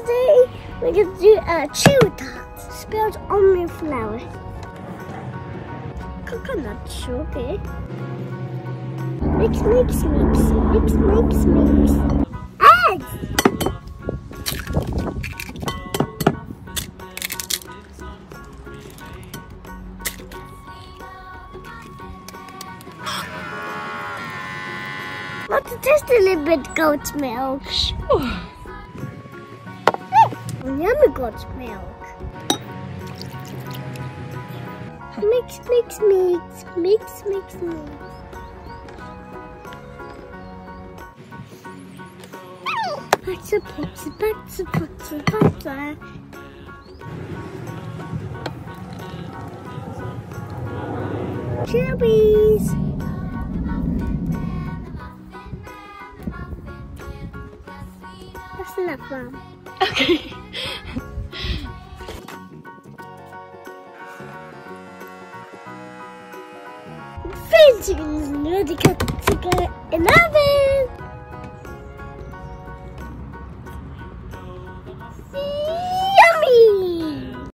today we're gonna do a cherry tart spelt on flour. Coconut sugar. Mix, mix, mix, mix, mix, mix. Eggs! Want to taste a little bit goat milk? Sure. Goat milk. Mix, mix, mix, mix, mix, mix. Pizza, pizza, pizza, pizza, pizza. Cherries. That's enough. Okay. Finishing is in the oven.